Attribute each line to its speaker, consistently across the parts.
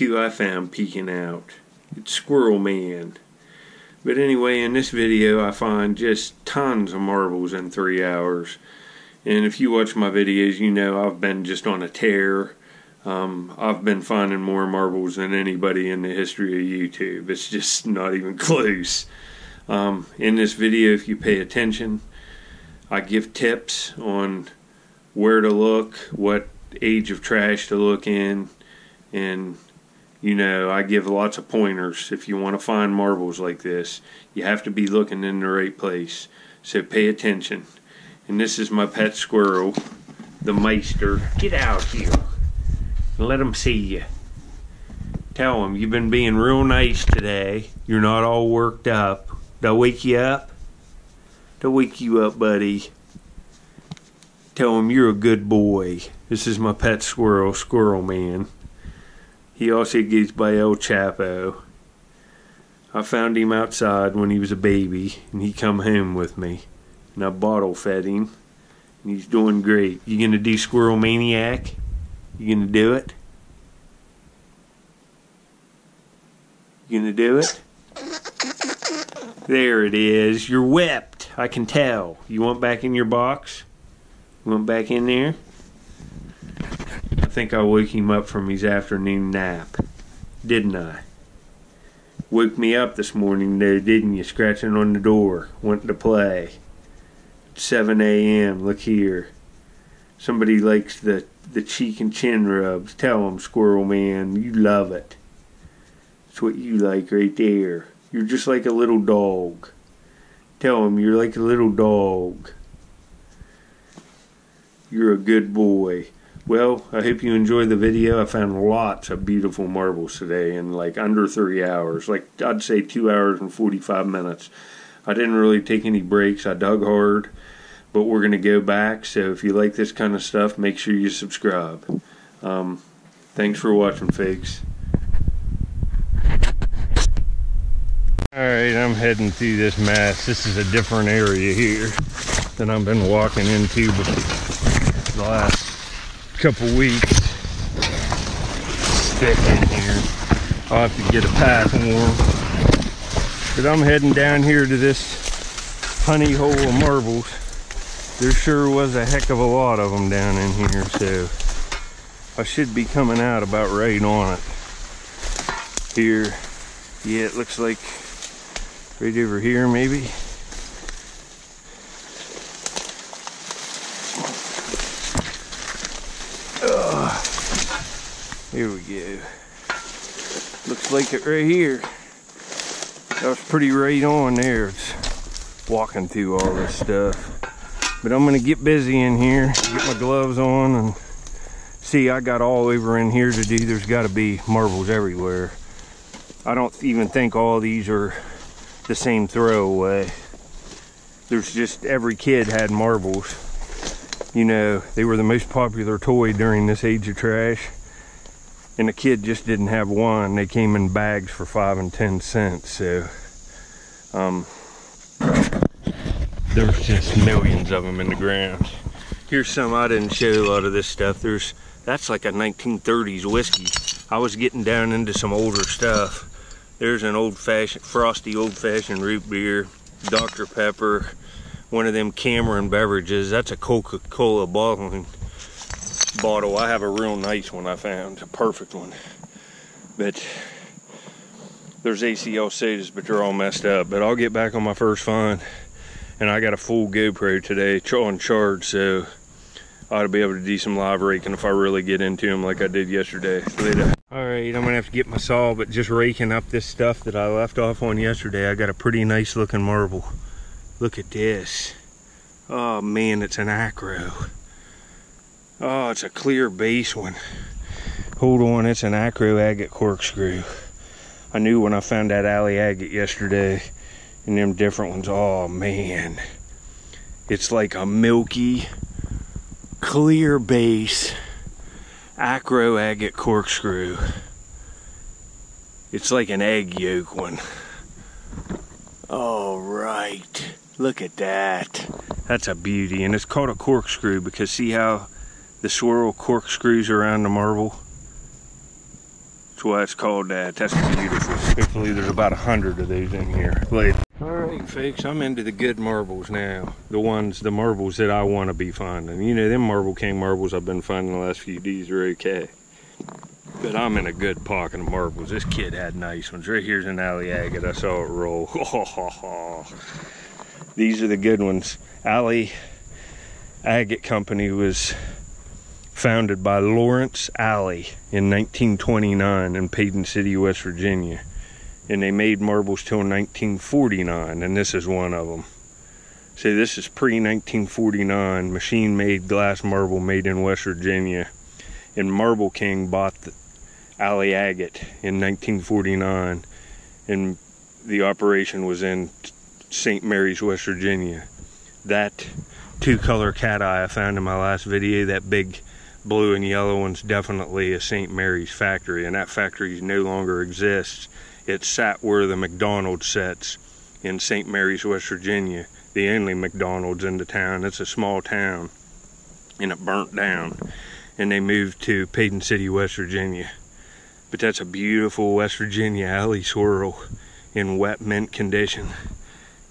Speaker 1: I found peeking out. It's Squirrel Man. But anyway, in this video I find just tons of marbles in three hours. And if you watch my videos, you know I've been just on a tear. Um, I've been finding more marbles than anybody in the history of YouTube. It's just not even close. Um, in this video, if you pay attention, I give tips on where to look, what age of trash to look in, and you know, I give lots of pointers. If you want to find marbles like this, you have to be looking in the right place. So pay attention. And this is my pet squirrel, the Meister. Get out here. Let him see you. Tell him you've been being real nice today. You're not all worked up. Do I wake you up? Do I wake you up, buddy? Tell him you're a good boy. This is my pet squirrel, Squirrel Man. He also goes by El Chapo. I found him outside when he was a baby, and he come home with me. And I bottle fed him, and he's doing great. You gonna do Squirrel Maniac? You gonna do it? You gonna do it? There it is. You're whipped. I can tell. You want back in your box? You want back in there? Think I woke him up from his afternoon nap. Didn't I? Woke me up this morning though, didn't you? Scratching on the door, wanting to play. 7 a.m. Look here. Somebody likes the the cheek and chin rubs. Tell 'em, Squirrel Man, you love it. It's what you like right there. You're just like a little dog. Tell 'em you're like a little dog. You're a good boy. Well, I hope you enjoyed the video. I found lots of beautiful marbles today in like under three hours. Like I'd say two hours and 45 minutes. I didn't really take any breaks. I dug hard but we're going to go back. So if you like this kind of stuff, make sure you subscribe. Um, thanks for watching, fakes. Alright, I'm heading through this mess. This is a different area here than I've been walking into the last couple weeks. Thick in here. I'll have to get a path warm. But I'm heading down here to this honey hole of marbles there sure was a heck of a lot of them down in here so I should be coming out about right on it here yeah it looks like right over here maybe here we go looks like it right here that was pretty right on there it's walking through all this stuff but I'm gonna get busy in here, get my gloves on and see I got all over in here to do. There's gotta be marbles everywhere. I don't even think all these are the same throwaway. There's just, every kid had marbles. You know, they were the most popular toy during this age of trash. And the kid just didn't have one. They came in bags for five and 10 cents. So, um, there's just millions of them in the ground. Here's some I didn't show a lot of this stuff. There's that's like a 1930s whiskey. I was getting down into some older stuff. There's an old-fashioned, frosty old-fashioned root beer, Dr. Pepper, one of them Cameron beverages. That's a Coca-Cola bottling bottle. I have a real nice one I found, a perfect one. But there's ACL sodas, but they're all messed up. But I'll get back on my first find and I got a full GoPro today on charge so I ought to be able to do some live raking if I really get into them like I did yesterday later. all right I'm gonna have to get my saw but just raking up this stuff that I left off on yesterday I got a pretty nice looking marble look at this oh man it's an Akro oh it's a clear base one hold on it's an Akro agate corkscrew I knew when I found that alley agate yesterday and them different ones. Oh man, it's like a milky, clear base Akro agate corkscrew. It's like an egg yolk one. All right, look at that. That's a beauty, and it's called a corkscrew because see how the swirl corkscrews around the marble? That's why it's called that. That's beautiful. Hopefully there's about a hundred of these in here later. All right, folks, I'm into the good marbles now. The ones, the marbles that I want to be finding. You know, them Marble King marbles I've been finding the last few days are okay. But I'm in a good pocket of marbles. This kid had nice ones. Right here's an alley agate. I saw it roll. These are the good ones. Alley Agate Company was founded by Lawrence Alley in 1929 in Paden City, West Virginia. And they made marbles till 1949, and this is one of them. See, this is pre-1949, machine-made glass marble made in West Virginia. And Marble King bought the Alley Agate in 1949, and the operation was in St. Mary's, West Virginia. That two-color cat eye I found in my last video, that big blue and yellow one's definitely a St. Mary's factory, and that factory no longer exists. It sat where the McDonald's sits in St. Mary's, West Virginia, the only McDonald's in the town. It's a small town, and it burnt down, and they moved to Paden City, West Virginia. But that's a beautiful West Virginia alley swirl in wet mint condition.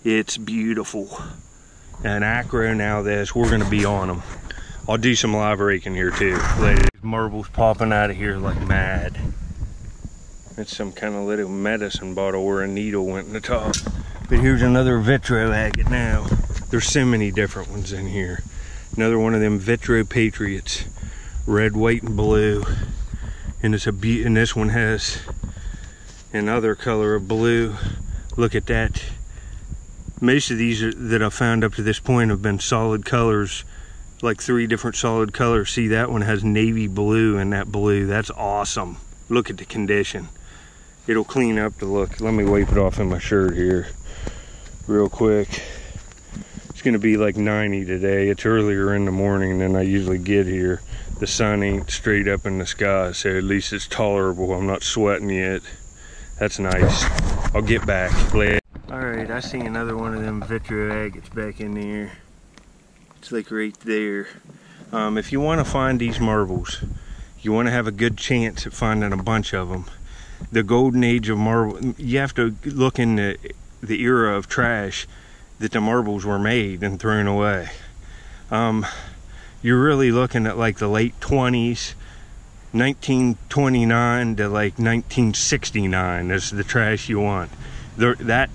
Speaker 1: It's beautiful. And Akro now this, we're gonna be on them. I'll do some live raking here too. Ladies, marbles popping out of here like mad. It's some kind of little medicine bottle where a needle went in the top. But here's another Vitro agate now. There's so many different ones in here. Another one of them Vitro Patriots. Red, white, and blue. And it's a be and this one has another color of blue. Look at that. Most of these are, that I've found up to this point have been solid colors like three different solid colors. See, that one has navy blue and that blue. That's awesome. Look at the condition. It'll clean up the look. Let me wipe it off in my shirt here real quick. It's gonna be like 90 today. It's earlier in the morning than I usually get here. The sun ain't straight up in the sky, so at least it's tolerable. I'm not sweating yet. That's nice. I'll get back. All right, I see another one of them Vitro agates back in there. It's like right there. Um, if you want to find these marbles, you want to have a good chance at finding a bunch of them. The golden age of marble, you have to look in the, the era of trash that the marbles were made and thrown away. Um, you're really looking at like the late 20s, 1929 to like 1969 is the trash you want. The, that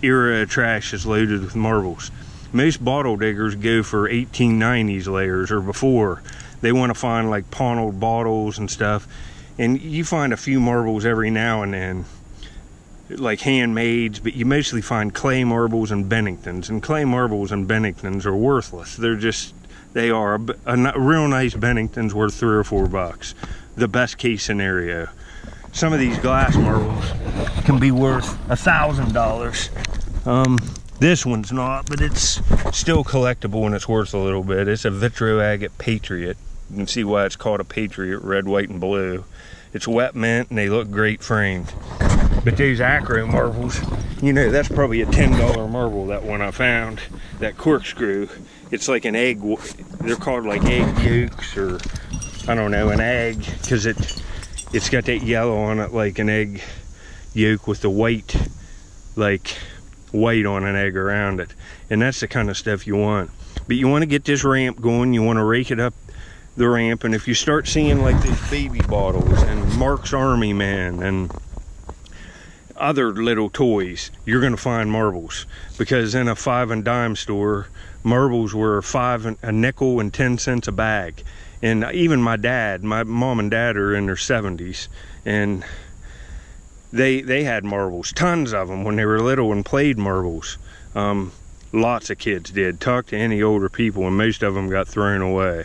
Speaker 1: era of trash is loaded with marbles most bottle diggers go for 1890s layers or before. They want to find like pawned bottles and stuff. And you find a few marbles every now and then, like handmades, but you mostly find clay marbles and Benningtons. And clay marbles and Benningtons are worthless. They're just, they are. A, a real nice Bennington's worth three or four bucks. The best case scenario. Some of these glass marbles can be worth a thousand dollars. Um, This one's not, but it's still collectible and it's worth a little bit. It's a Vitro Agate Patriot. You can see why it's called a Patriot, red, white, and blue. It's wet mint and they look great framed. But these Akro marbles, you know, that's probably a $10 marble, that one I found, that corkscrew. It's like an egg, they're called like egg yolks or, I don't know, an egg, because it, it's got that yellow on it like an egg yolk with the white, like weight on an egg around it. And that's the kind of stuff you want. But you want to get this ramp going. You want to rake it up the ramp. And if you start seeing like these baby bottles and Marx Army Man and other little toys, you're going to find marbles. Because in a five and dime store, marbles were five and, a nickel and 10 cents a bag. And even my dad, my mom and dad are in their 70s. And they they had marbles, tons of them when they were little and played marbles. Um, lots of kids did. Talk to any older people, and most of them got thrown away.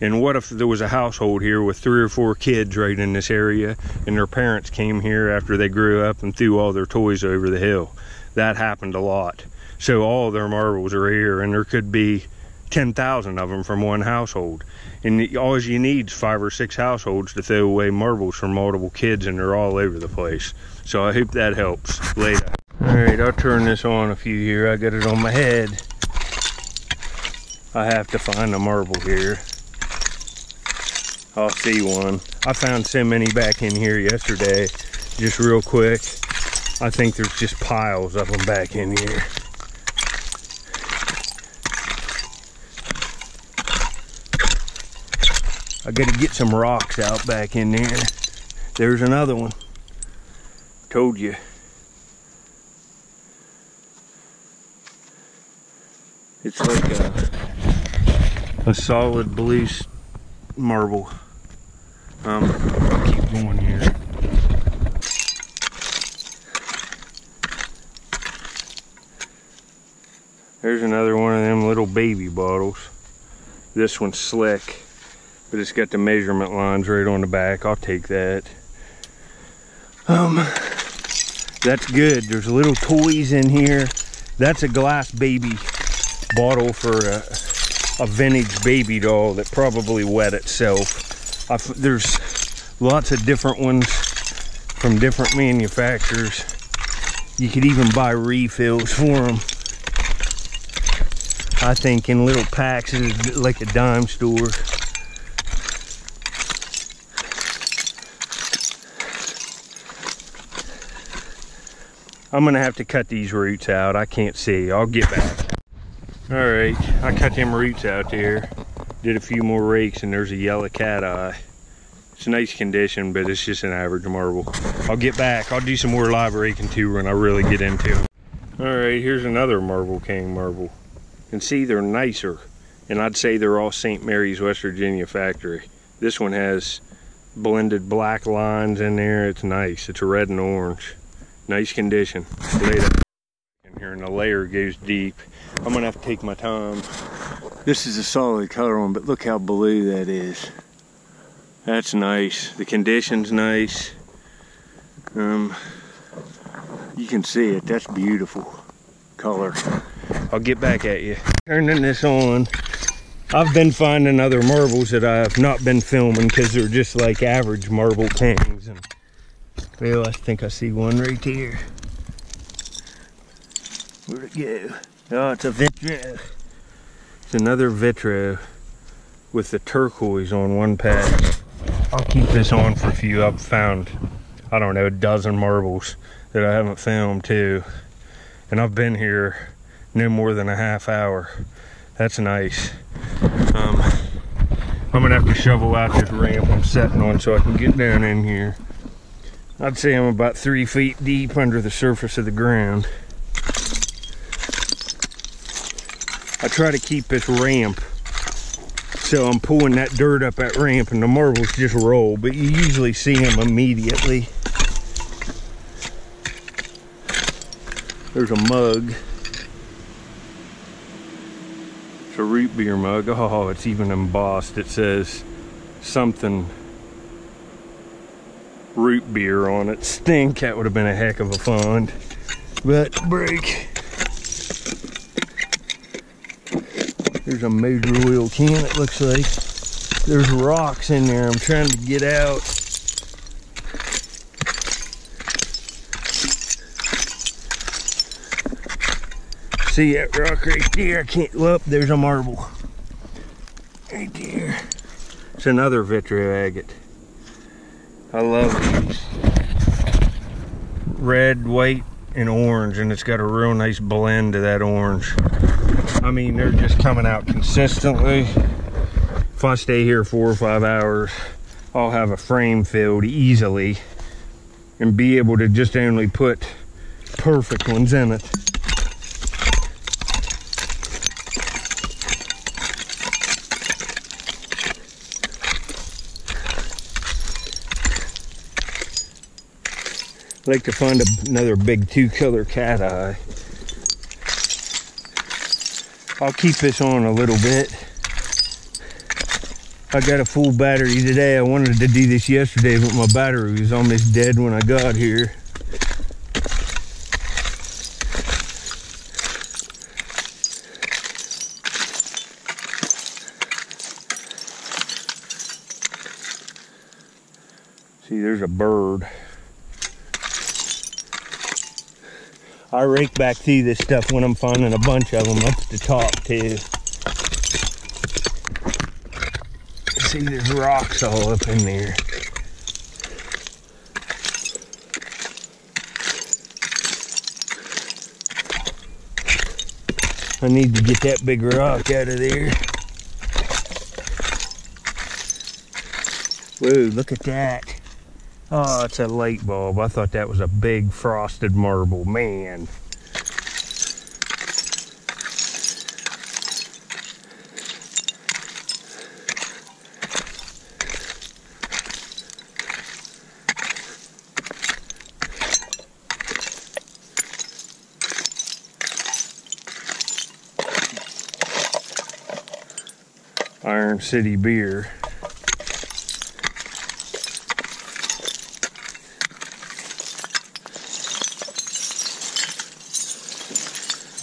Speaker 1: And what if there was a household here with three or four kids right in this area, and their parents came here after they grew up and threw all their toys over the hill? That happened a lot. So all their marbles are here, and there could be 10,000 of them from one household. And all you need is five or six households to throw away marbles from multiple kids, and they're all over the place. So I hope that helps later. All right, I'll turn this on a few here. I got it on my head. I have to find a marble here. I'll see one. I found so many back in here yesterday, just real quick. I think there's just piles of them back in here. I gotta get some rocks out back in there. There's another one. Told you. It's like a, a solid blue marble. Um, I'll keep going here. There's another one of them little baby bottles. This one's slick but it's got the measurement lines right on the back. I'll take that. Um, that's good. There's little toys in here. That's a glass baby bottle for a, a vintage baby doll that probably wet itself. I've, there's lots of different ones from different manufacturers. You could even buy refills for them. I think in little packs, like a dime store. I'm gonna have to cut these roots out. I can't see. I'll get back. All right, I cut them roots out there. Did a few more rakes and there's a yellow cat eye. It's a nice condition, but it's just an average marble. I'll get back. I'll do some more live raking too when I really get into them. All right, here's another Marble King marble. You can see they're nicer. And I'd say they're all St. Mary's, West Virginia factory. This one has blended black lines in there. It's nice. It's red and orange nice condition. Later. In here and the layer goes deep. I'm gonna have to take my time. This is a solid color one, but look how blue that is. That's nice. The condition's nice. Um, you can see it. That's beautiful color. I'll get back at you. Turning this on. I've been finding other marbles that I've not been filming because they're just like average marble kings. And well, I think I see one right here. Where'd it go? Oh, it's a Vitro. It's another Vitro with the turquoise on one pad. I'll keep this on for a few. I've found, I don't know, a dozen marbles that I haven't filmed too. And I've been here no more than a half hour. That's nice. Um, I'm gonna have to shovel out this ramp I'm setting on so I can get down in here. I'd say I'm about three feet deep under the surface of the ground. I try to keep this ramp so I'm pulling that dirt up that ramp and the marbles just roll, but you usually see them immediately. There's a mug. It's a root beer mug. Oh, it's even embossed. It says something root beer on it. Stink, that would have been a heck of a find. But break. There's a major oil can, it looks like. There's rocks in there I'm trying to get out. See that rock right there? I can't, well, there's a marble. Right there. It's another vitro agate. I love these. Red, white, and orange, and it's got a real nice blend of that orange. I mean, they're just coming out consistently. If I stay here four or five hours, I'll have a frame filled easily and be able to just only put perfect ones in it. Like to find another big two color cat eye. I'll keep this on a little bit. I got a full battery today. I wanted to do this yesterday, but my battery was almost dead when I got here. See, there's a bird. I rake back through this stuff when I'm finding a bunch of them up at the top too. See, there's rocks all up in there. I need to get that big rock out of there. Whoa, look at that. Oh, it's a light bulb. I thought that was a big frosted marble. Man. Iron City beer.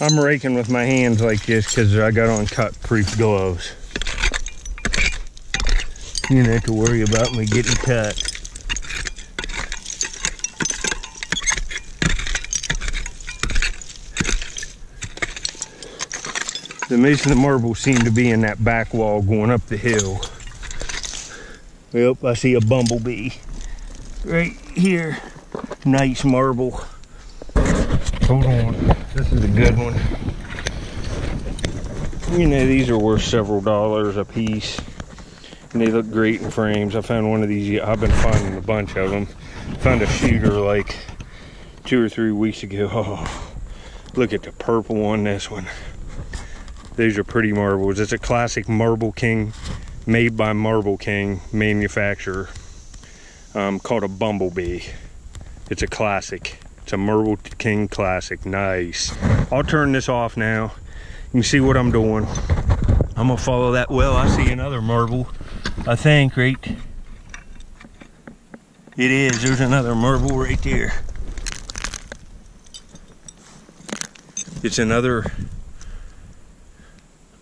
Speaker 1: I'm raking with my hands like this because I got on cut proof gloves. You don't have to worry about me getting cut. The most of the marbles seem to be in that back wall going up the hill. Yep, I see a bumblebee right here. Nice marble. Hold on, this is a good one. You know, these are worth several dollars a piece. And they look great in frames. I found one of these, I've been finding a bunch of them. Found a shooter like two or three weeks ago. Oh, look at the purple on this one. These are pretty marbles. It's a classic Marble King, made by Marble King manufacturer, um, called a Bumblebee. It's a classic. It's a Marble King classic. Nice. I'll turn this off now. You can see what I'm doing. I'm gonna follow that well. I see another marble. I think, right? It is. There's another marble right there. It's another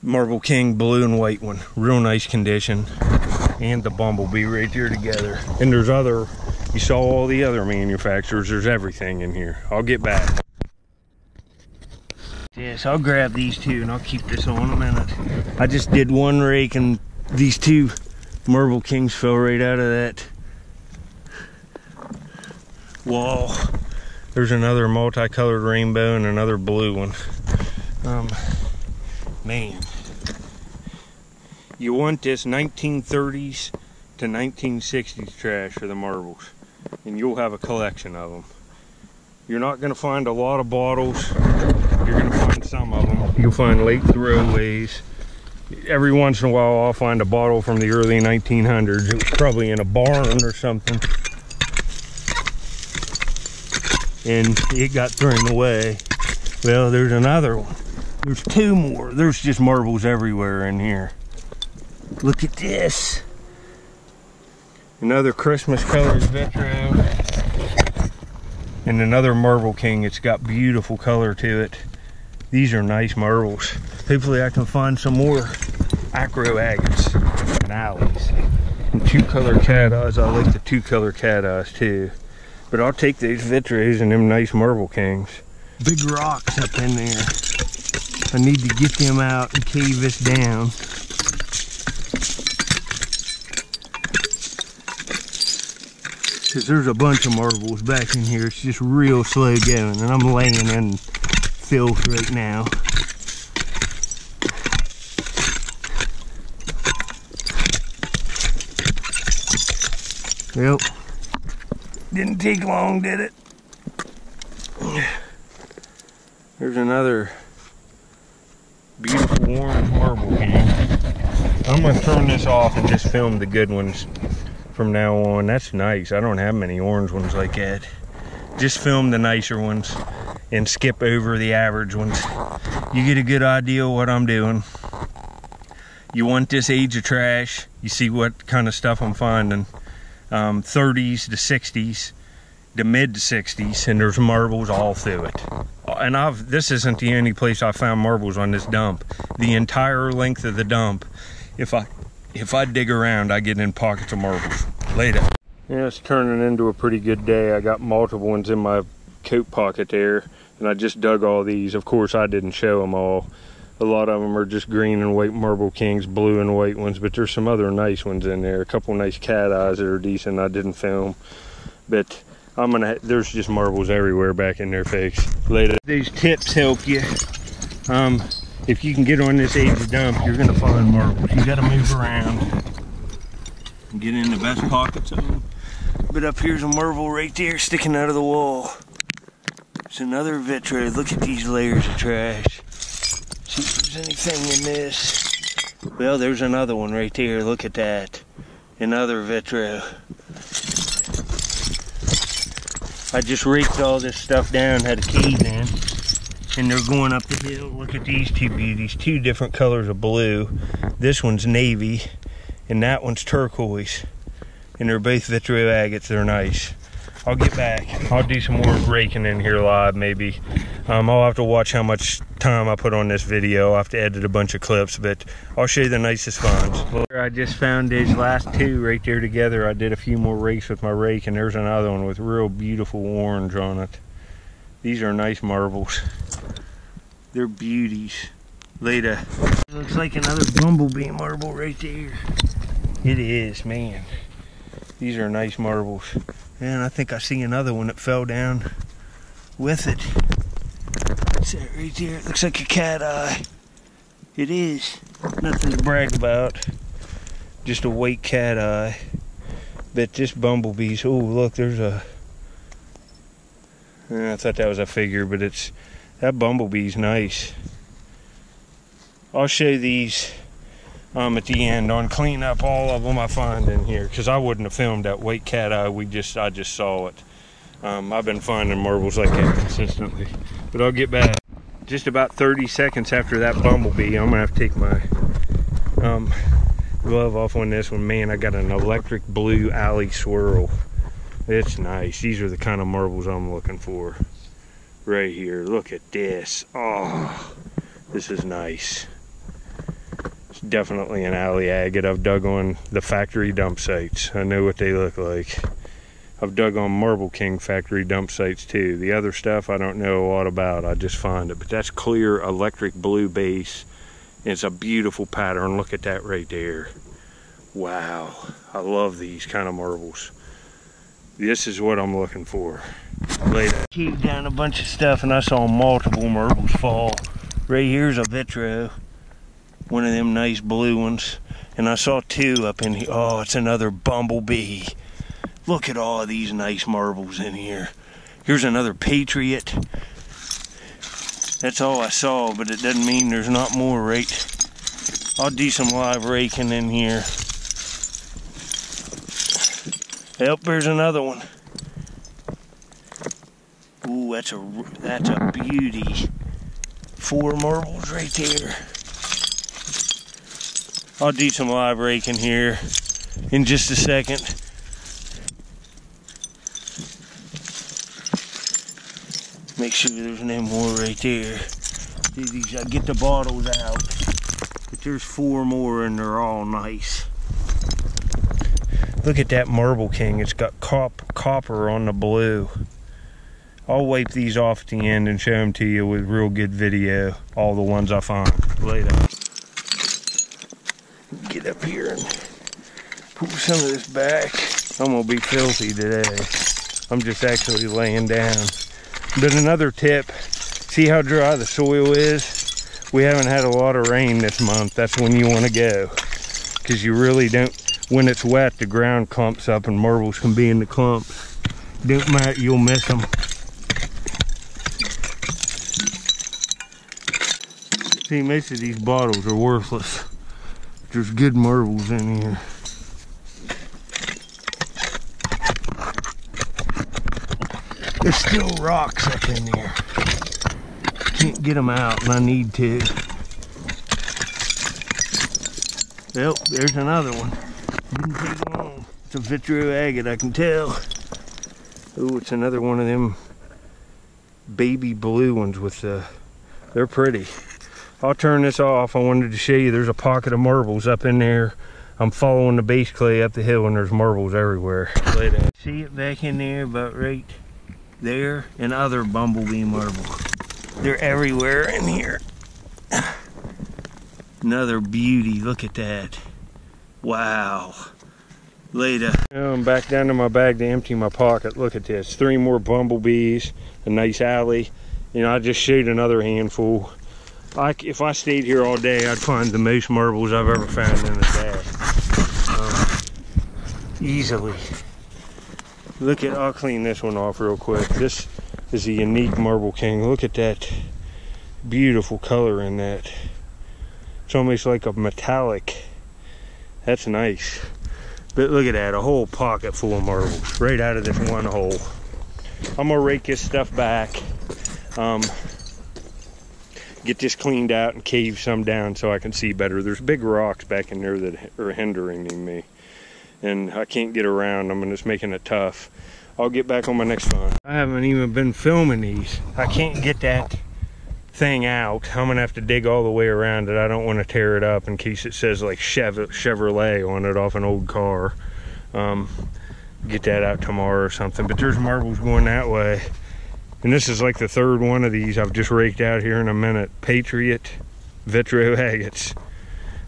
Speaker 1: Marble King blue and white one. Real nice condition. And the Bumblebee right there together. And there's other, you saw all the other manufacturers. There's everything in here. I'll get back. Yes, I'll grab these two and I'll keep this on a minute. I just did one rake and these two Marble Kings fell right out of that wall. There's another multicolored rainbow and another blue one. Um, man, you want this 1930s to 1960s trash for the marbles, and you'll have a collection of them. You're not going to find a lot of bottles. You're going to find some of them. You'll find late throwaways. Every once in a while, I'll find a bottle from the early 1900s. It was probably in a barn or something. And it got thrown away. Well, there's another one. There's two more. There's just marbles everywhere in here. Look at this. Another Christmas colored Vitro. And another Marble King. It's got beautiful color to it. These are nice marbles. Hopefully I can find some more Akro agates and alleys. And two color cat eyes. I like the two color cat eyes too. But I'll take these Vitros and them nice Marble Kings. Big rocks up in there. I need to get them out and cave this down. There's a bunch of marbles back in here. It's just real slow going. And I'm laying in filth right now. Well, didn't take long, did it? There's another beautiful orange marble. I'm gonna turn this off and just film the good ones from now on. That's nice. I don't have many orange ones like that. Just film the nicer ones and skip over the average ones. You get a good idea of what I'm doing. You want this age of trash, you see what kind of stuff I'm finding. Um, 30s to 60s, to mid 60s, and there's marbles all through it. And I've this isn't the only place I found marbles on this dump. The entire length of the dump, if I if I dig around, I get in pockets of marbles. Later. Yeah, it's turning into a pretty good day. I got multiple ones in my coat pocket there, and I just dug all these. Of course, I didn't show them all. A lot of them are just green and white marble kings, blue and white ones, but there's some other nice ones in there. A couple nice cat eyes that are decent. I didn't film, but I'm gonna. There's just marbles everywhere back in their face. Later, these tips help you. Um, if you can get on this age dump, you're gonna find marbles. You gotta move around and get in the best pockets of them. But up here's a marble right there sticking out of the wall. It's another vitro. Look at these layers of trash. See if there's anything in this. Well, there's another one right there. Look at that. Another vitro. I just raked all this stuff down, had a key in, and they're going up the hill. Look at these two beauties, two different colors of blue. This one's navy, and that one's turquoise. And they're both vitro agates, they're nice. I'll get back. I'll do some more raking in here live, maybe. Um, I'll have to watch how much time I put on this video. I'll have to edit a bunch of clips, but I'll show you the nicest finds. I just found these last two right there together. I did a few more rakes with my rake, and there's another one with real beautiful orange on it. These are nice marbles. They're beauties. Later. Looks like another bumblebee marble right there. It is, man. These are nice marbles. And I think I see another one that fell down with it. What's that right there? It looks like a cat eye. It is. Nothing to brag about. Just a white cat eye. But this bumblebees, oh look, there's a I thought that was a figure, but it's that bumblebee's nice. I'll show these um, at the end on clean up all of them I find in here because I wouldn't have filmed that white cat eye. We just I just saw it. Um, I've been finding marbles like that consistently, but I'll get back. Just about 30 seconds after that bumblebee, I'm gonna have to take my um, glove off on this one. Man, I got an electric blue alley swirl. It's nice. These are the kind of marbles I'm looking for. Right here. Look at this. Oh, this is nice It's definitely an alley agate. I've dug on the factory dump sites. I know what they look like. I've dug on Marble King factory dump sites too. The other stuff I don't know a lot about. I just find it. But that's clear electric blue base. It's a beautiful pattern. Look at that right there. Wow. I love these kind of marbles. This is what I'm looking for. Later. Keep down a bunch of stuff and I saw multiple marbles fall. Right here's a vitro one of them nice blue ones. And I saw two up in here. Oh, it's another bumblebee. Look at all these nice marbles in here. Here's another Patriot. That's all I saw, but it doesn't mean there's not more, right? I'll do some live raking in here. Yep, there's another one. Ooh, that's a that's a beauty. Four marbles right there. I'll do some live raking here in just a second. Make sure there's no more right there. These, I get the bottles out. But there's four more and they're all nice. Look at that Marble King. It's got cop copper on the blue. I'll wipe these off at the end and show them to you with real good video. All the ones I find. Later get up here and pull some of this back. I'm gonna be filthy today. I'm just actually laying down. But another tip, see how dry the soil is? We haven't had a lot of rain this month. That's when you wanna go. Cause you really don't, when it's wet, the ground clumps up and marbles can be in the clumps. Don't matter, you'll miss them. See, most of these bottles are worthless. There's good marbles in here. There's still rocks up in there. Can't get them out and I need to. Well, there's another one. Didn't take long. It's a vitro agate, I can tell. Oh, it's another one of them baby blue ones with the, they're pretty. I'll turn this off. I wanted to show you there's a pocket of marbles up in there. I'm following the base clay up the hill and there's marbles everywhere. See it back in there about right there and other bumblebee marble. They're everywhere in here. Another beauty. Look at that. Wow. Later. I'm back down to my bag to empty my pocket. Look at this. Three more bumblebees. A nice alley. You know, I just shoot another handful. I, if I stayed here all day, I'd find the most marbles I've ever found in a day. Um, easily. Look at, I'll clean this one off real quick. This is a unique Marble King. Look at that beautiful color in that. It's almost like a metallic. That's nice. But look at that, a whole pocket full of marbles right out of this one hole. I'm gonna rake this stuff back. Um, get this cleaned out and cave some down so I can see better. There's big rocks back in there that are hindering me. And I can't get around them and it's making it tough. I'll get back on my next one. I haven't even been filming these. I can't get that thing out. I'm gonna have to dig all the way around it. I don't want to tear it up in case it says like Chevrolet on it off an old car. Um, get that out tomorrow or something. But there's marbles going that way. And this is like the third one of these I've just raked out here in a minute. Patriot Vitro agates.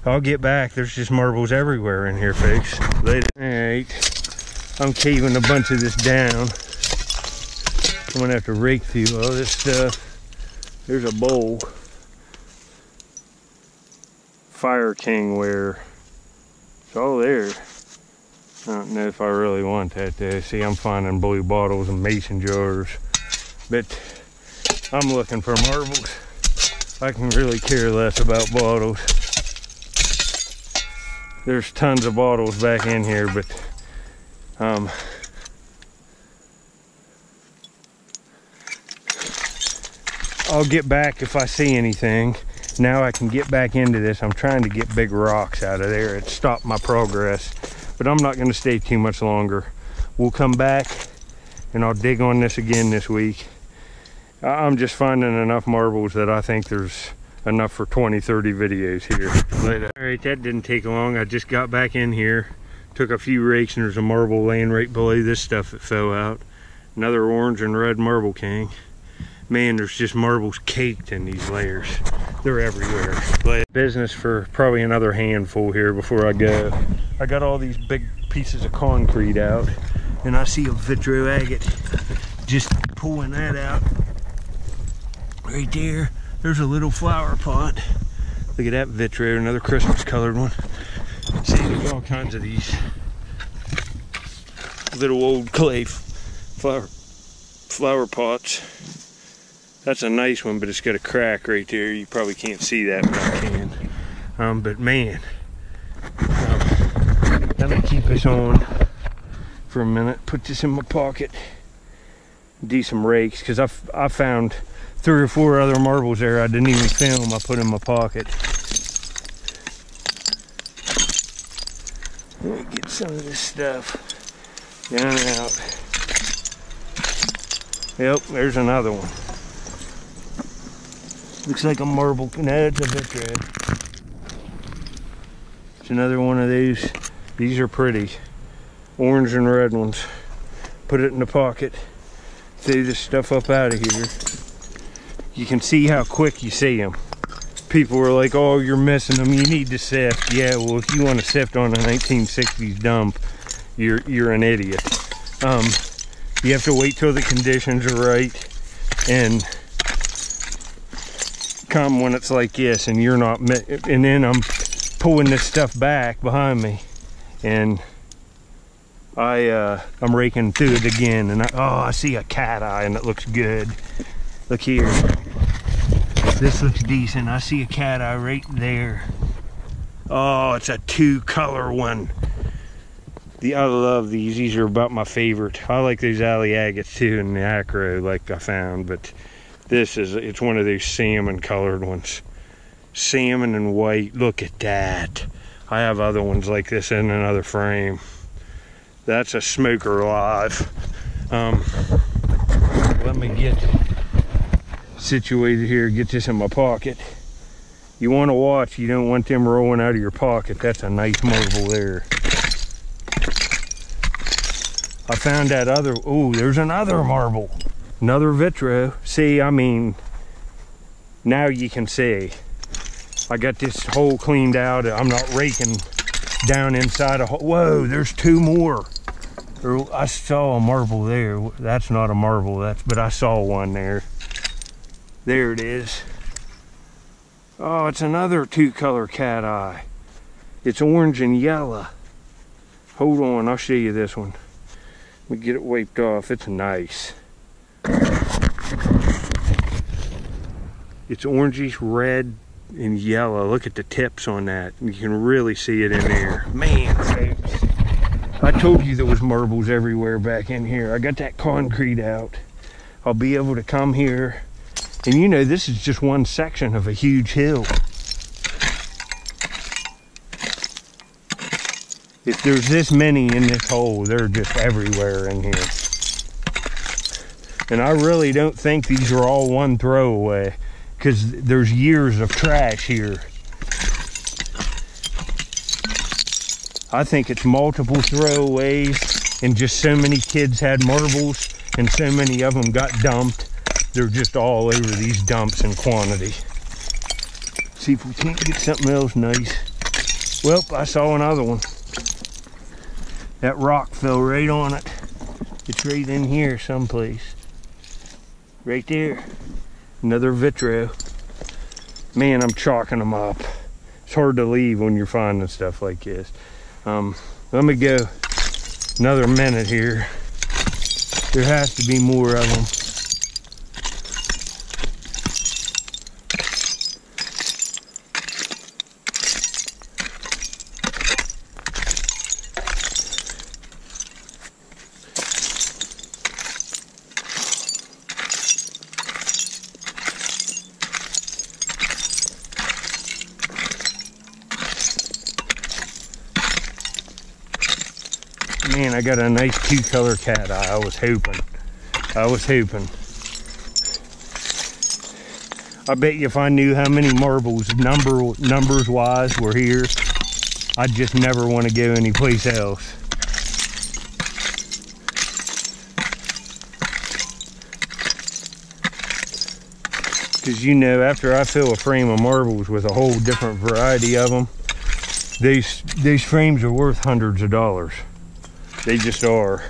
Speaker 1: I'll get back. There's just marbles everywhere in here, folks. Later. All right. I'm caving a bunch of this down. I'm gonna have to rake through all this stuff. There's a bowl. Fire King ware. It's all there. I don't know if I really want that. See, I'm finding blue bottles and mason jars. But I'm looking for marbles. I can really care less about bottles. There's tons of bottles back in here, but um, I'll get back if I see anything. Now I can get back into this. I'm trying to get big rocks out of there. It stopped my progress, but I'm not gonna stay too much longer. We'll come back and I'll dig on this again this week. I'm just finding enough marbles that I think there's enough for 20, 30 videos here. Later. All right, that didn't take long. I just got back in here, took a few rakes and there's a marble laying right below this stuff that fell out. Another orange and red marble king man, there's just marbles caked in these layers. They're everywhere. But business for probably another handful here before I go. I got all these big pieces of concrete out and I see a vitro agate. Just pulling that out. Right there, there's a little flower pot. Look at that vitro, another Christmas colored one. See, there's all kinds of these little old clay flower flower pots. That's a nice one, but it's got a crack right there. You probably can't see that, but I can. Um, but man, um, let me keep this on for a minute. Put this in my pocket. Do some rakes, because I, I found three or four other marbles there I didn't even film. I put them in my pocket. Let me get some of this stuff down and out. Yep, there's another one. Looks like a marble. No, it's a vitro. It's another one of these. These are pretty. Orange and red ones. Put it in the pocket. Throw this stuff up out of here. You can see how quick you see them. People are like, oh, you're missing them. You need to sift. Yeah, well, if you want to sift on a 1960s dump, you're, you're an idiot. Um, you have to wait till the conditions are right and come when it's like this and you're not and then I'm pulling this stuff back behind me. And I uh, I'm raking through it again and I, oh I see a cat eye and it looks good. Look here. This looks decent. I see a cat eye right there. Oh it's a two color one. The I love these. These are about my favorite. I like these alley agates too and the Akro like I found but this is, it's one of these salmon colored ones. Salmon and white, look at that. I have other ones like this in another frame. That's a smoker live. Um, let me get situated here, get this in my pocket. You want to watch, you don't want them rolling out of your pocket. That's a nice marble there. I found that other, oh, there's another marble another vitro see i mean now you can see I got this hole cleaned out. I'm not raking down inside a hole. Whoa, there's two more. I saw a marble there. That's not a marble, that's but I saw one there. There it is. Oh, it's another two color cat eye. It's orange and yellow. Hold on, I'll show you this one. Let me get it wiped off. It's nice. It's orangish, red, and yellow. Look at the tips on that. You can really see it in there. Man. I told you there was marbles everywhere back in here. I got that concrete out. I'll be able to come here. And you know, this is just one section of a huge hill. If there's this many in this hole, they're just everywhere in here. And I really don't think these are all one throwaway because there's years of trash here. I think it's multiple throwaways and just so many kids had marbles and so many of them got dumped. They're just all over these dumps in quantity. See if we can't get something else nice. Well, I saw another one. That rock fell right on it. It's right in here someplace. Right there. Another Vitro. Man, I'm chalking them up. It's hard to leave when you're finding stuff like this. Um, let me go another minute here. There has to be more of them. Man, I got a nice two color cat eye. I was hoping. I was hoping. I bet you if I knew how many marbles number numbers wise were here, I'd just never want to go anyplace else. Because you know, after I fill a frame of marbles with a whole different variety of them, these these frames are worth hundreds of dollars. They just are.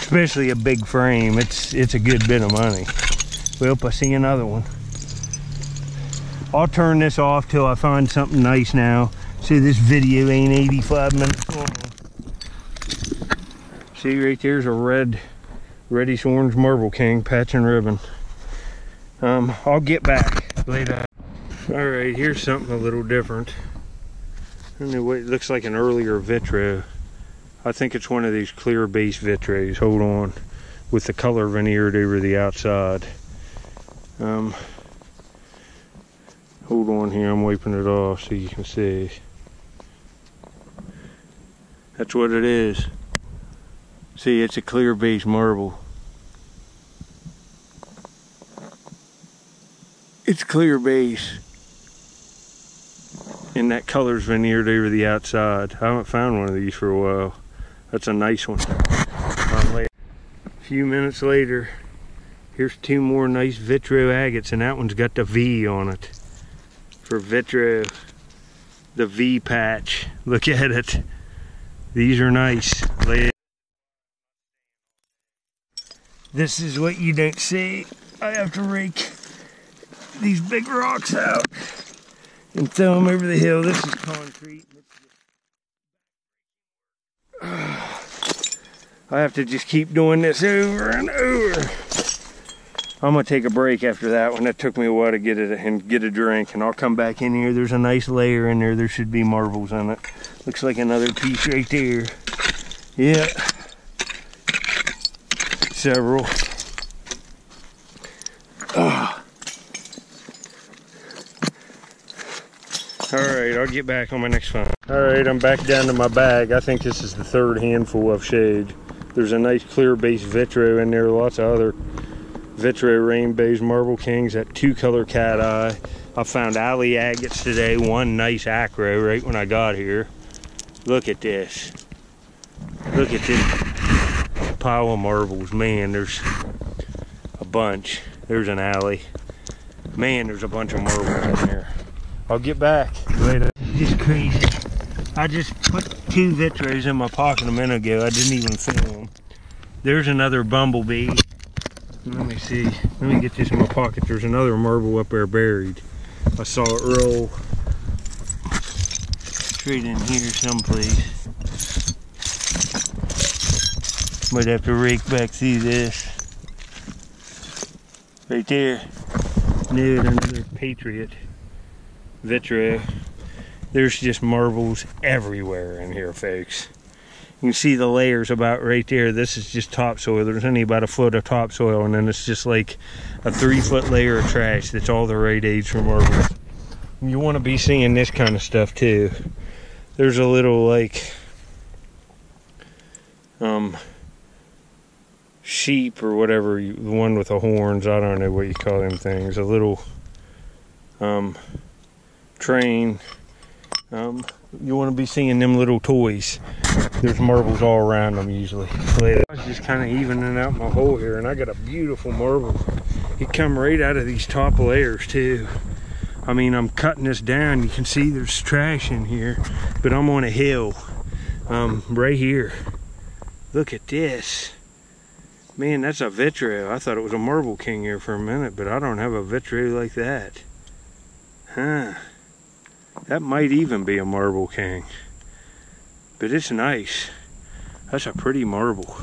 Speaker 1: Especially a big frame. It's it's a good bit of money. Well, I see another one. I'll turn this off till I find something nice now. See, this video ain't 85 minutes long. See, right there's a red, reddish orange Marble King patch and ribbon. Um, I'll get back later. All right, here's something a little different. It looks like an earlier Vitro. I think it's one of these clear base Vitros. Hold on. With the color veneered over the outside. Um, hold on here. I'm wiping it off so you can see. That's what it is. See, it's a clear base marble. It's clear base and that color's veneered over the outside. I haven't found one of these for a while. That's a nice one. A few minutes later, here's two more nice Vitro agates, and that one's got the V on it. For Vitro, the V patch. Look at it. These are nice. This is what you don't see. I have to rake these big rocks out and throw them over the hill. This is concrete. I have to just keep doing this over and over. I'm gonna take a break after that one. That took me a while to get it and get a drink, and I'll come back in here. There's a nice layer in there. There should be marbles on it. Looks like another piece right there. Yeah. Several. Ah. All right, I'll get back on my next find. All right, I'm back down to my bag. I think this is the third handful of shade. There's a nice clear base Vitro in there, lots of other Vitro rainbows, Marble Kings, that two color cat eye. I found alley agates today, one nice Akro right when I got here. Look at this. Look at this pile of marbles. Man, there's a bunch. There's an alley. Man, there's a bunch of marbles in there. I'll get back later. Just crazy. I just put two Vitros in my pocket a minute ago. I didn't even film them. There's another bumblebee. Let me see. Let me get this in my pocket. There's another marble up there buried. I saw it roll straight in here someplace. Might have to rake back through this. Right there. New another Patriot Vitro. There's just marbles everywhere in here, folks. You can see the layers about right there. This is just topsoil. There's only about a foot of topsoil, and then it's just like a three foot layer of trash that's all the right age for marbles. You want to be seeing this kind of stuff too. There's a little like um sheep or whatever, the one with the horns, I don't know what you call them things, a little um, train. Um, you want to be seeing them little toys. There's marbles all around them usually. I was just kind of evening out my hole here and I got a beautiful marble. It come right out of these top layers too. I mean, I'm cutting this down. You can see there's trash in here, but I'm on a hill um, right here. Look at this. Man, that's a vitro. I thought it was a marble king here for a minute, but I don't have a vitro like that. Huh. That might even be a marble king. But it's nice. That's a pretty marble.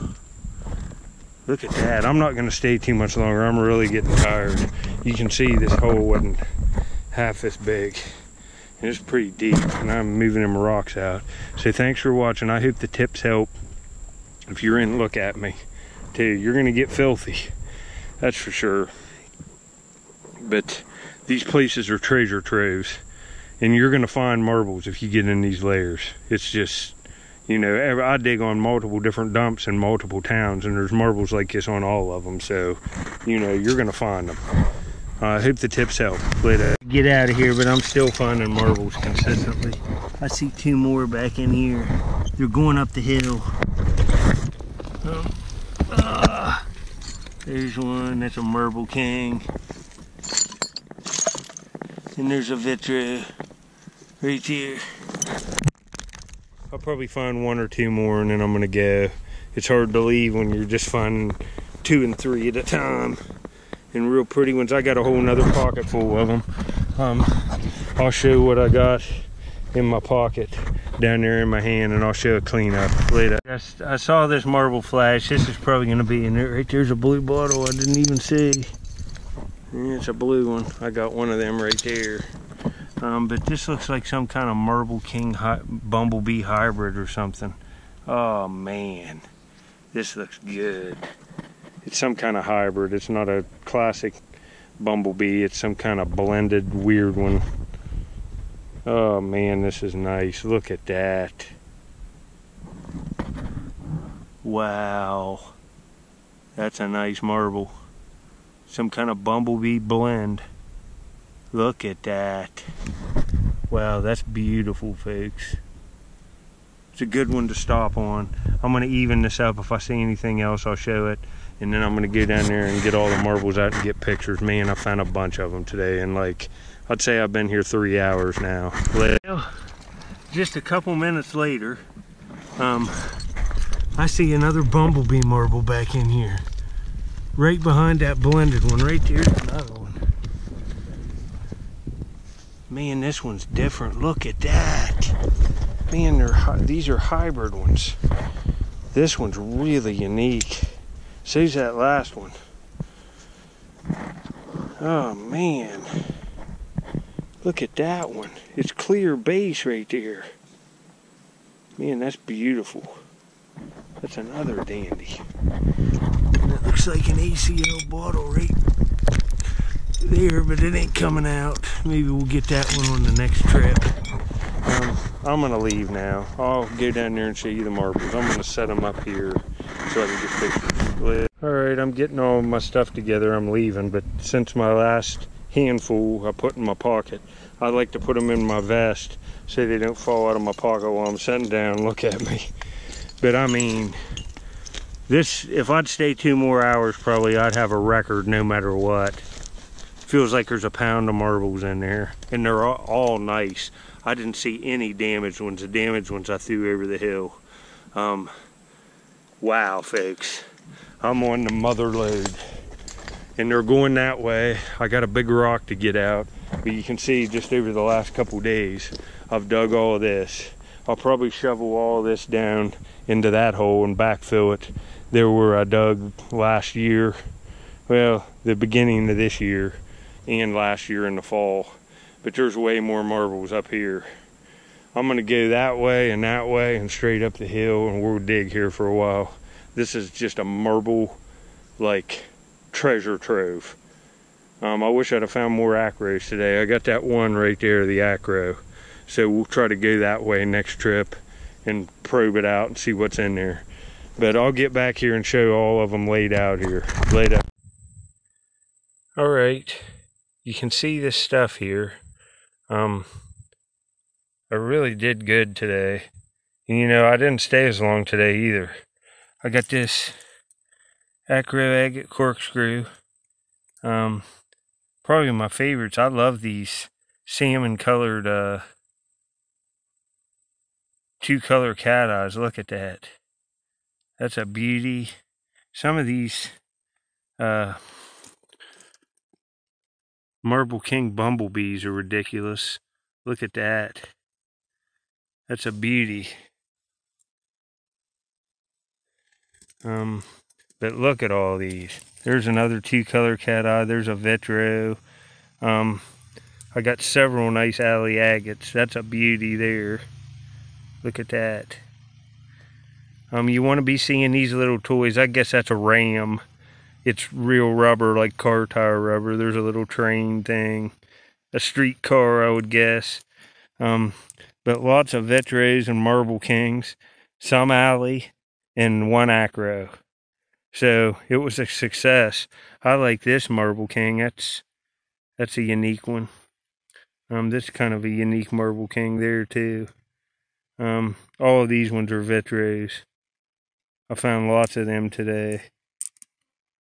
Speaker 1: Look at that. I'm not going to stay too much longer. I'm really getting tired. You can see this hole wasn't half this big. And it's pretty deep, and I'm moving them rocks out. So thanks for watching. I hope the tips help. If you're in, look at me too. You're going to get filthy. That's for sure. But these places are treasure troves. And you're going to find marbles if you get in these layers. It's just, you know, I dig on multiple different dumps in multiple towns, and there's marbles like this on all of them. So, you know, you're going to find them. Uh, I uh, hope the tips help. Later. Get out of here, but I'm still finding marbles consistently. I see two more back in here. They're going up the hill. Um, uh, there's one, that's a Marble King. And there's a Vitro right here. I'll probably find one or two more and then I'm gonna go. It's hard to leave when you're just finding two and three at a time. And real pretty ones. I got a whole nother pocket full of them. Um, I'll show what I got in my pocket down there in my hand and I'll show a cleanup later. I saw this marble flash. This is probably to be in there. Right there's a blue bottle I didn't even see. It's a blue one. I got one of them right there. Um, but this looks like some kind of Marble King hi Bumblebee hybrid or something. Oh man, this looks good. It's some kind of hybrid. It's not a classic Bumblebee. It's some kind of blended weird one. Oh man, this is nice. Look at that. Wow. That's a nice marble. Some kind of bumblebee blend. Look at that. Wow, that's beautiful, folks. It's a good one to stop on. I'm going to even this up. If I see anything else, I'll show it. And then I'm going to go down there and get all the marbles out and get pictures. Man, I found a bunch of them today. And like, I'd say I've been here three hours now. Well, just a couple minutes later, um, I see another bumblebee marble back in here. Right behind that blended one. Right there's another one. Man, this one's different. Look at that. Man, they're these are hybrid ones. This one's really unique. Sees that last one. Oh man. Look at that one. It's clear base right there. Man, that's beautiful. That's another dandy. And it looks like an ACL bottle right there, but it ain't coming out. Maybe we'll get that one on the next trip. Um, I'm gonna leave now. I'll go down there and show you the marbles. I'm gonna set them up here so I can get pictures. All right, I'm getting all my stuff together. I'm leaving, but since my last handful I put in my pocket. I like to put them in my vest so they don't fall out of my pocket while I'm sitting down. Look at me. But I mean, this, if I'd stay two more hours, probably I'd have a record no matter what. Feels like there's a pound of marbles in there. And they're all, all nice. I didn't see any damaged ones. The damaged ones I threw over the hill. Um, wow, folks. I'm on the mother load. And they're going that way. I got a big rock to get out. But you can see just over the last couple days, I've dug all of this. I'll probably shovel all this down into that hole and backfill it. There where I dug last year, well, the beginning of this year and last year in the fall. But there's way more marbles up here. I'm gonna go that way and that way and straight up the hill and we'll dig here for a while. This is just a marble, like, treasure trove. Um, I wish I'd have found more Akros today. I got that one right there, the Akro. So we'll try to go that way next trip and probe it out and see what's in there. But I'll get back here and show all of them laid out here. Laid out. All right. You can see this stuff here. Um, I really did good today. And, you know, I didn't stay as long today either. I got this Akro agate corkscrew. Um, probably my favorites. I love these salmon colored uh, two color cat eyes. Look at that. That's a beauty. Some of these uh, Marble King bumblebees are ridiculous. Look at that. That's a beauty. Um, but look at all these. There's another two color cat eye. There's a Vitro. Um, I got several nice alley agates. That's a beauty there. Look at that. Um, you want to be seeing these little toys. I guess that's a ram. It's real rubber, like car tire rubber. There's a little train thing. A street car, I would guess. Um, but lots of Vitros and Marble Kings. Some alley and one Akro. So it was a success. I like this Marble King. That's that's a unique one. Um, this kind of a unique Marble King there too. Um, all of these ones are Vitros. I found lots of them today.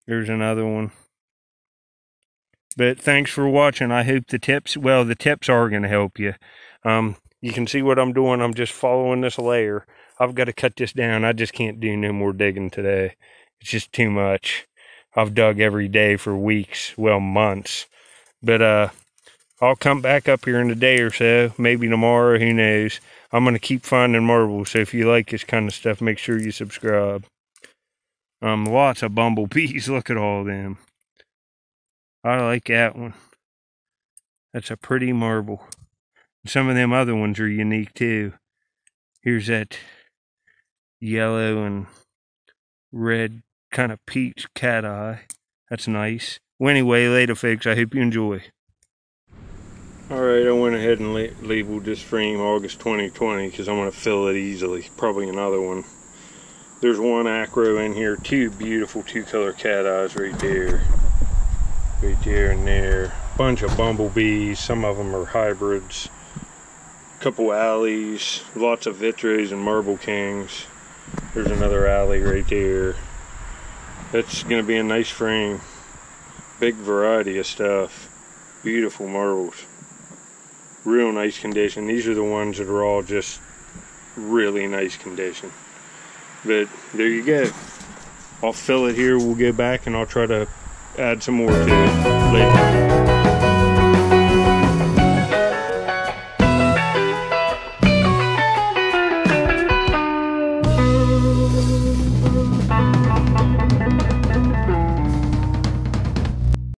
Speaker 1: There's another one. But thanks for watching. I hope the tips, well, the tips are going to help you. Um, you can see what I'm doing. I'm just following this layer. I've got to cut this down. I just can't do no more digging today. It's just too much. I've dug every day for weeks, well, months. But uh, I'll come back up here in a day or so, maybe tomorrow, who knows. I'm going to keep finding marbles, so if you like this kind of stuff, make sure you subscribe. Um, lots of bumblebees, look at all them. I like that one. That's a pretty marble. Some of them other ones are unique too. Here's that yellow and red kind of peach cat eye. That's nice. Well, anyway, later, folks. I hope you enjoy. Alright, I went ahead and labeled this frame August 2020 because I'm going to fill it easily. Probably another one. There's one Akro in here, two beautiful two color cat eyes right there. Right there and there. Bunch of bumblebees, some of them are hybrids. Couple alleys, lots of vitros and marble kings. There's another alley right there. That's going to be a nice frame. Big variety of stuff. Beautiful marbles real nice condition. These are the ones that are all just really nice condition. But there you go. I'll fill it here. We'll get back and I'll try to add some more to it later.